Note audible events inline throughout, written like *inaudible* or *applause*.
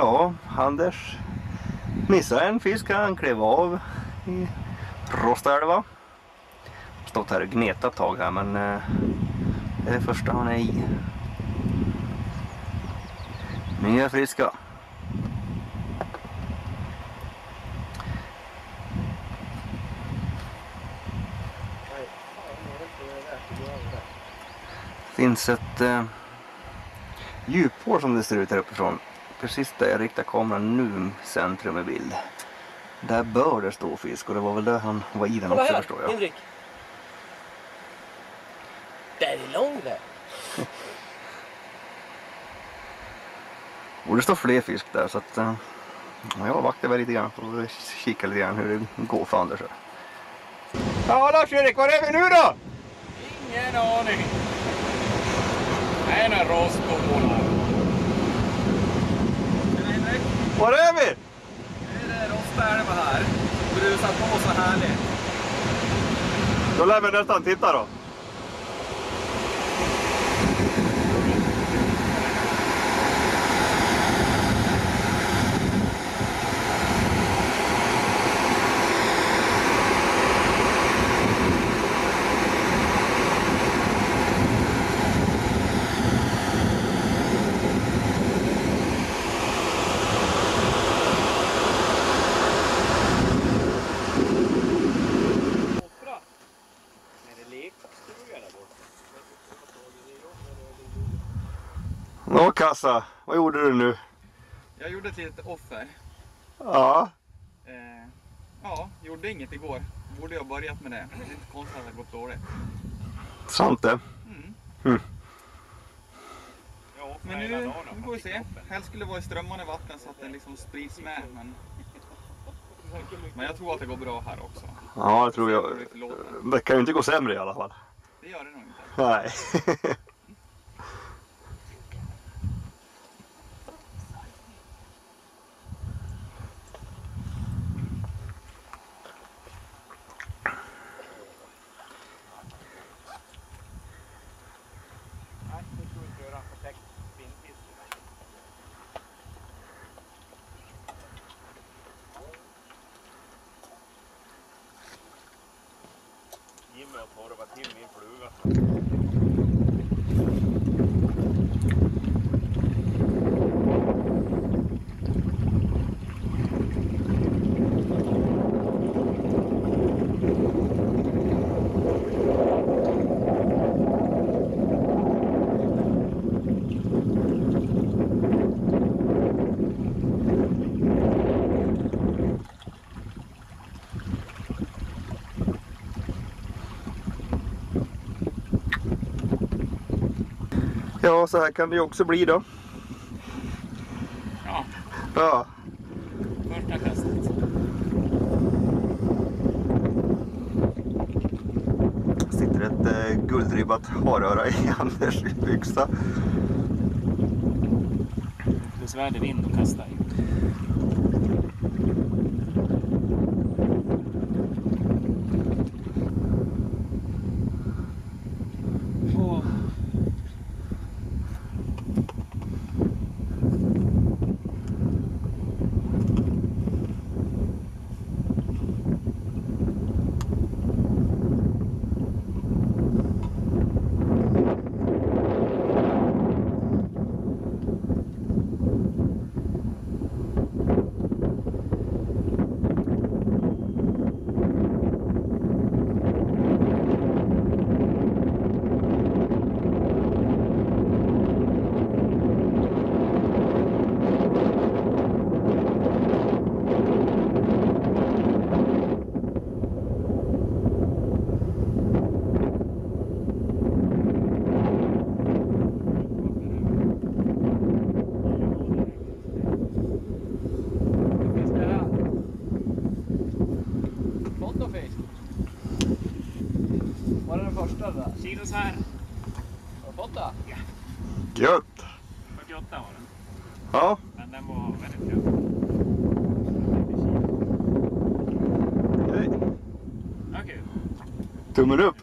Ja, Anders missade en fisk. Han klev av i Rostaälva. Stått här och gnetat ett tag här men eh, det är det första han är i. Nya friska. Det finns ett eh, djuphål som det ser ut här uppifrån. Precis där jag riktar kameran nu, centrum i bild. Där bör det stå fisk och det var väl där han var i den också här, förstår jag. Henrik. Där är lång där. Och det står fler fisk där så att eh, jag vaktar väl lite grann och kikar lite grann hur det går för Anders. Ja Lars-Erik, var är vi nu då? Ingen aning. Nej, en rostmålare. Var är vi? Det är Rostälva här. Brusar på så härligt. Då lär vi nästan titta då. Kassa, vad gjorde du nu? Jag gjorde ett litet offer. Ja, Eh, ja, gjorde inget igår. Borde jag börjat med det. Det är inte konstigt att det gått dåligt. sant det. Mm. Mm. Men nu, nu får vi se. Helst skulle det vara i strömmande vatten så att den liksom sprids med. Men, men jag tror att det går bra här också. Ja, det tror jag. Det kan ju inte gå sämre i alla fall. Det gör det nog inte. Nej, *laughs* det tror jag inte göra. Perfekt spinnfiske. Jimmy har torvat till min fluga. Ja, så här kan det ju också bli då. Ja, Ja, första kastet. sitter ett eh, guldribbat haröra i Anders byxa. Besvärlig vind att kasta i. Tummen upp!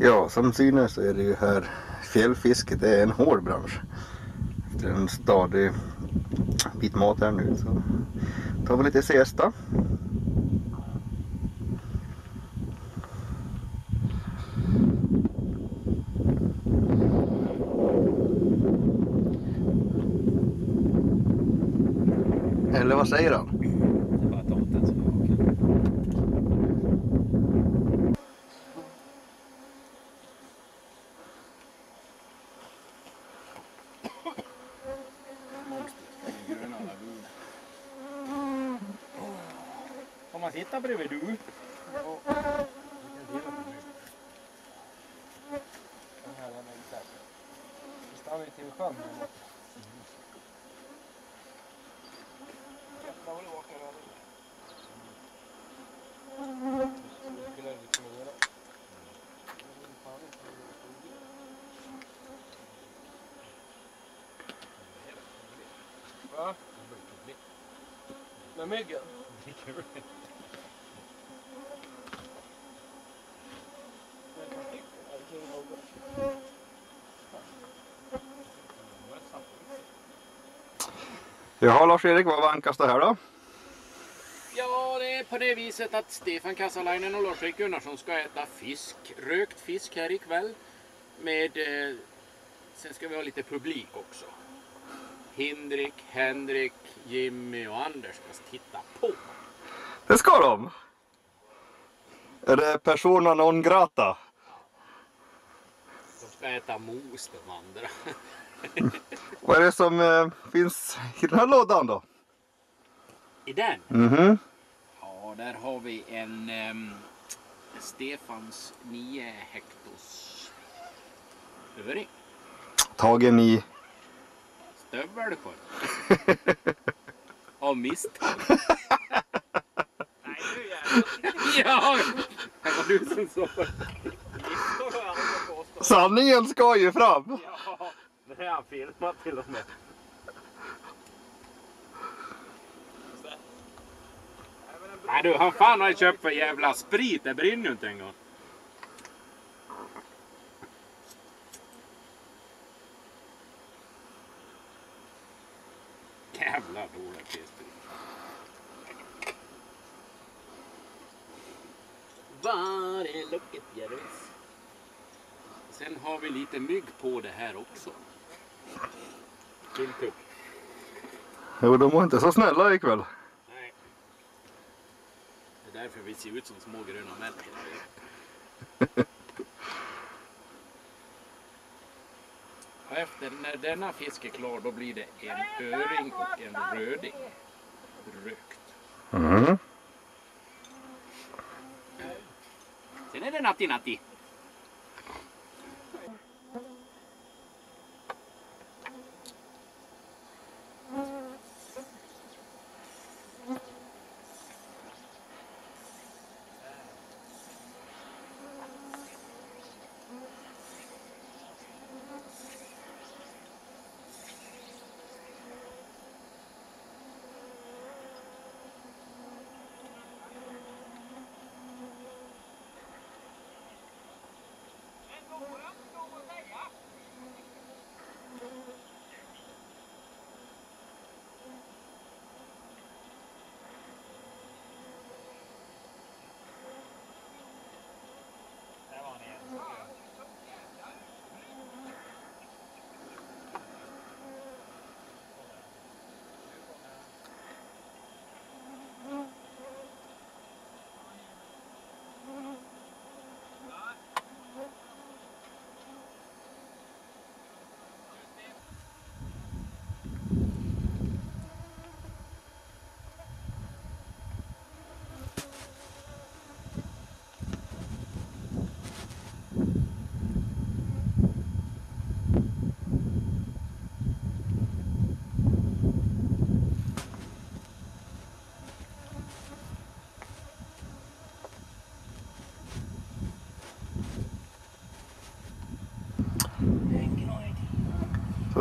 Ja, som synes så är det ju här fjällfisket är en hård bransch. Efter en stadig bit mat här nu så tar vi lite siesta. Eller vad säger han? Det är bara tomten som är vaken. Får man sitta bredvid du? Stannar vi till sjön eller? Va? Med myggen? Jaha Lars-Erik, vad vankas det här då? Ja, det är på det viset att Stefan Kassalainen och Lars-Erik Gunnarsson ska äta fisk, rökt fisk här ikväll. Med, eh, sen ska vi ha lite publik också. Hindrik, Henrik, Jimmy och Anders ska titta på. Det ska de! Är det persona non grata? De ska äta mos de andra. *laughs* Vad är det som eh, finns i den här lådan då? I den? Mhm. Ja, där har vi en ehm, Stefans 9 hektos öring. Tagen i... Stövelskön. Av misstag. *laughs* Nej, du jävlar. ja, det var du som sa det. Sanningen ska ju fram! Ja, det har han filmat till och med. Nej du, han fan har köpt för jävla sprit. Det brinner ju inte en gång. Jervis? Sen har vi lite mygg på det här också. Jo, de var inte så snälla ikväll. Nej. Det är därför vi ser ut som små gröna män. *laughs* Efter när denna fisk är klar då blir det en öring och en röding. Rökt. Mm. Sen är det natti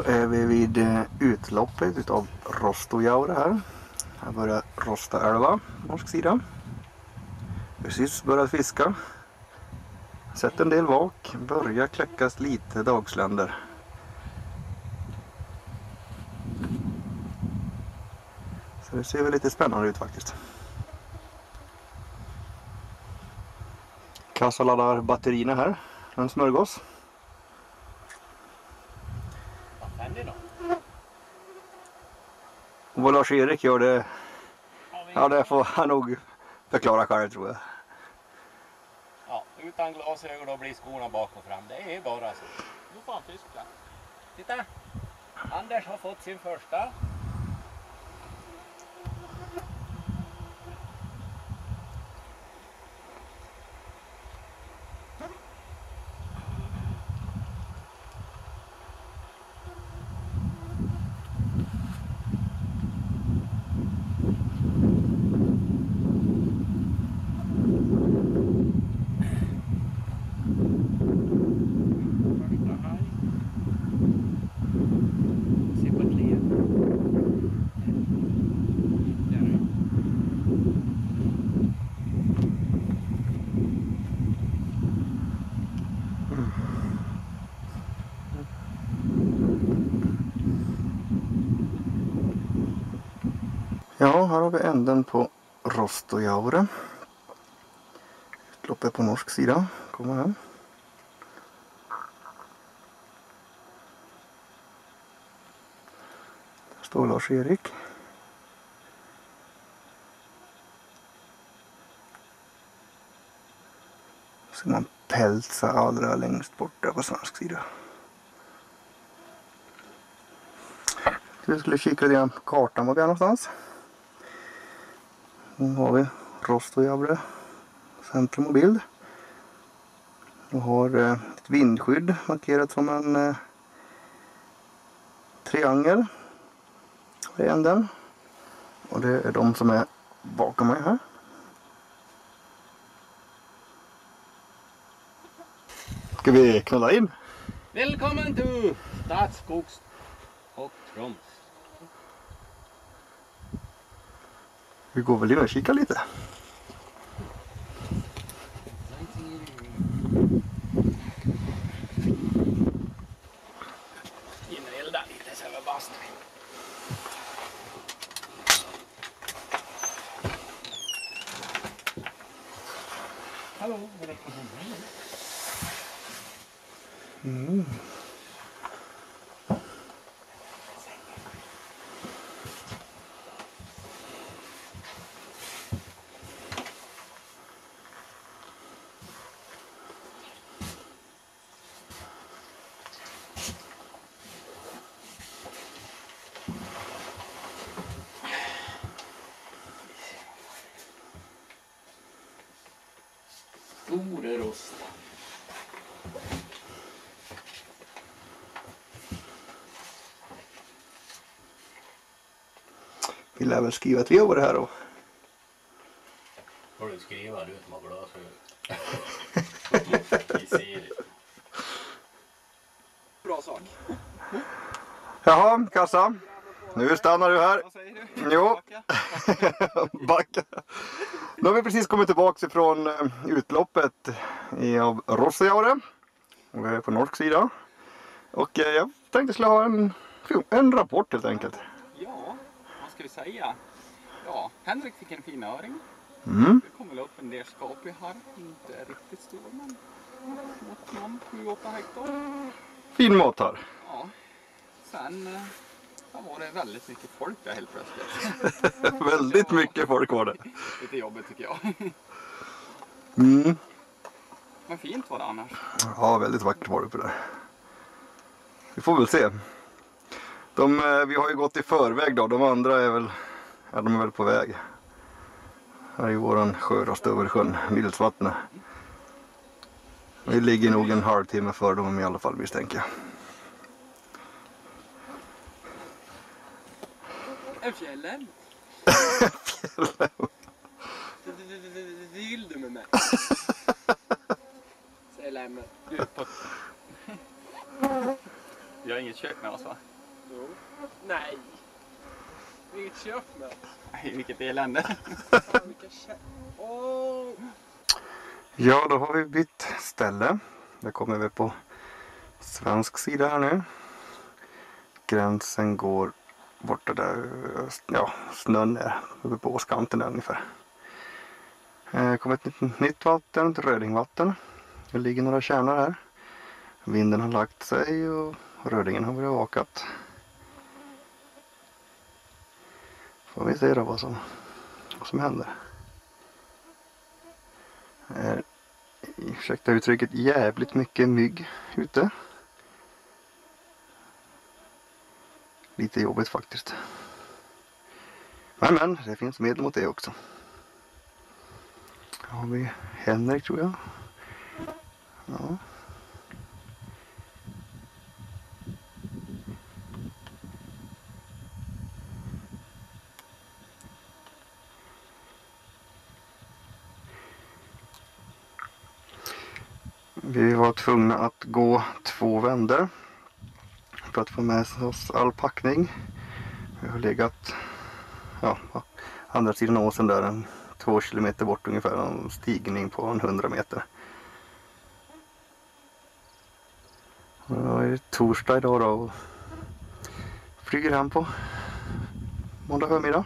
är vi vid eh, utloppet utav Rostojaure här. Här börjar Rostaälva, norsk sida. Precis börjat fiska. Sett en del vak. Börjar kläckas lite dagsländer. Så det ser väl lite spännande ut faktiskt. Kassaladdar batterierna här. En smörgås. Vad händer då? Och vad Lars-Erik gör det, ja det får han nog förklara själv tror jag. Ja, utan glasögon då blir skorna bak och fram. Det är bara så. Nu får han fiska. Titta! Anders har fått sin. Första haj. Se på ett leende. Där. Ja, här har vi änden på Rostojaure. Utloppet på norsk sida. Kommer här. Där står Lars-Erik. Ser man Peltsa allra längst bort där på svensk sida. Så vi skulle kika lite grann på kartan var vi är någonstans. Nu har vi Rostojavre centrum och bild. Vi har eh, ett vindskydd markerat som en eh, triangel. Det är änden. Och det är de som är bakom mig här. Ska vi knalla in? Välkommen till Stadsskogs och Troms. Vi går väl och kikar lite. Hallå, berätta om mig. Vi lär väl skriva på det här då. Får du skriva du som har glasögon? Bra sak. Jaha, kassa. Nu stannar du här. Vad säger du? Jo. Backa. *laughs* Nu har vi precis kommit tillbaka ifrån eh, utloppet i av Rossejaure. Vi är på norsk sida. Och eh, jag tänkte skulle ha en, en rapport helt enkelt. Ska vi säga? Ja, Henrik fick en fin öring. Mm. Det kom väl upp en del skaplig här. Inte riktigt stor men mot någon 7-8 hektar. Fin mat här. Ja. Sen, eh, sen var det väldigt mycket folk där helt plötsligt. *laughs* Väldigt mycket folk var det. Lite jobbigt tycker jag. Mm. Men fint var det annars. Ja, väldigt vackert var det på det. Vi får väl se. De, eh, vi har ju gått i förväg då. De andra är väl, ja, de är väl på väg. Här är våran sjö då, Stöversjön, Nilsvattnet. Vi ligger nog en halvtimme före dem i alla fall misstänker jag. En fjällen. Vill du med mig? Du, på... Vi har inget kök med oss va? Nej. Kök med. Nej, vilket elände. Ja, då har vi bytt ställe. Jag kommer vi på svensk sida här nu. Gränsen går borta där, ja, snön är uppe på åskanten där ungefär. Det kommer ett nytt, nytt vatten, ett rödingvatten. Det ligger några kärnor här. Vinden har lagt sig och rödingen har börjat vakat. Får vi se då vad som, vad som händer. Det är, ursäkta uttrycket, jävligt mycket mygg ute. Lite jobbigt faktiskt. Men men, det finns medel mot det också. Här har vi Henrik tror jag. Ja. Vi var tvungna att gå två vändor för att få med oss all packning. Vi har legat ja, på andra sidan åsen där, en två kilometer bort ungefär, en stigning på en hundra meter. Och Det är torsdag idag då och flyger hem på måndag förmiddag.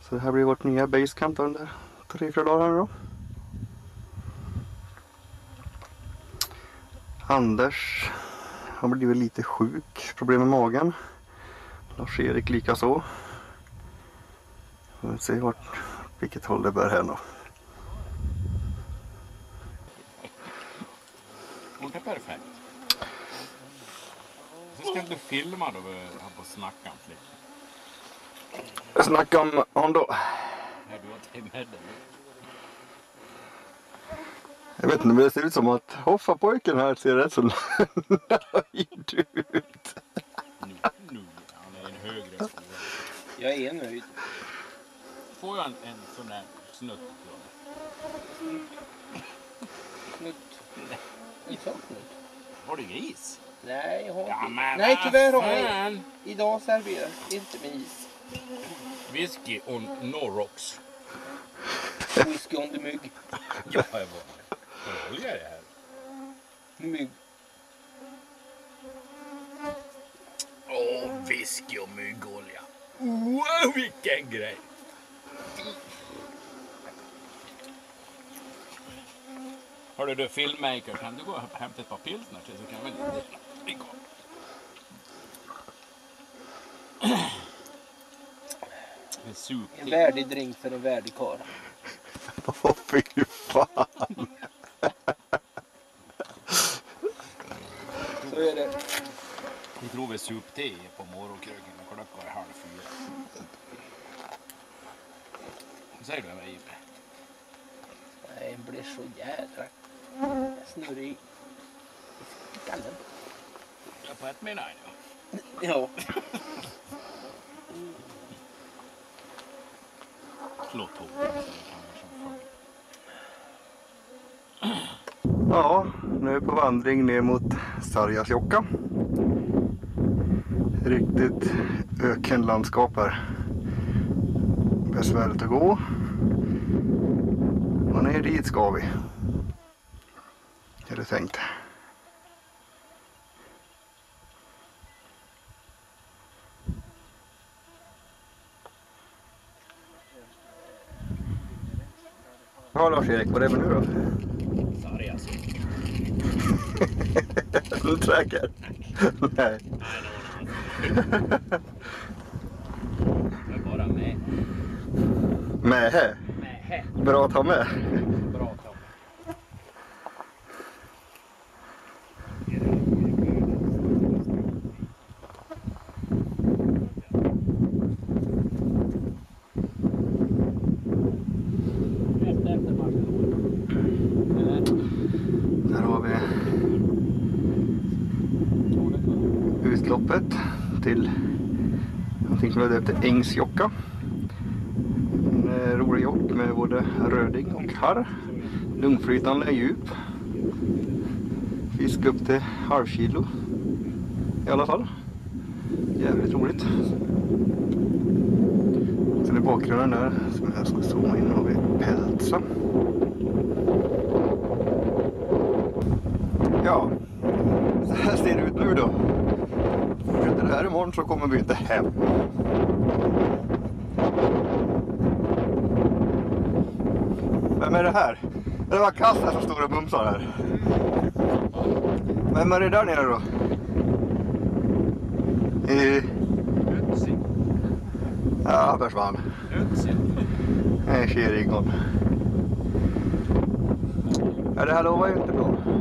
Så det här blir vårt nya basecamp under tre, fyra dagar nu då. Anders har blivit lite sjuk, problem med magen. Lars-Erik lika så. Vi får se vart, vilket håll det bär här då. Det är perfekt. Så ska du filma då vi har på snackan lite. Snacka om honom då. När du har tagit med den. Jag vet inte men det ser ut som att Hoffa-pojken här ser rätt så *laughs* nöjd ut. Nu, nu. Han är en högre skola. Jag är nöjd. Får jag en, en sån där snutt? Snutt. Inte snutt. Har du is? Nej, jag har Ja, men Nej, tyvärr har jag. Idag serveras inte med is. Whisky och Norrox. Whisky on the mygg. Ja, jag var. Olja är det här? Mygg. Åh, whisky och myggolja. Wow, vilken grej! Hörru du filmmaker, kan du gå och hämta ett par pilsner till så kan vi sup En värdig drink för en värdig karl. *laughs* Åh fy fan. Så är det. Vi sup-te på morgonkröken och klockan är halv fyra. Vad säger du Eva? Nej, en blir så jädra snurrig i skallen. Ja, på ett menar jag. Ja. Som förr. Ja, nu är vi på vandring ner mot Sarjasjokka. Riktigt ökenlandskap här. Besvärligt att gå. Och ner dit ska vi. Är det tänkt. Ja Lars-Erik, vad är det nu då? Sarg alltså. Är *laughs* du säker? Nej. Jag är bara med. Mähä. Med. Bra att ha med. Bra Tom. Där har vi utloppet till någonting som är döpt till En eh, rolig jock med både röding och harr. Lungflytande är djup. Fisk upp till halvkilo i alla fall. Jävligt roligt. Sen i bakgrunden där, som jag ska zooma in, har vi imorgon så kommer vi inte hem. Vem är det här? Det var Kassar som stod och mumsade här. Vem är det där nere då? I... Ja, han försvann. Nej, Kirigon. Ja, det här lovar ju inte bra.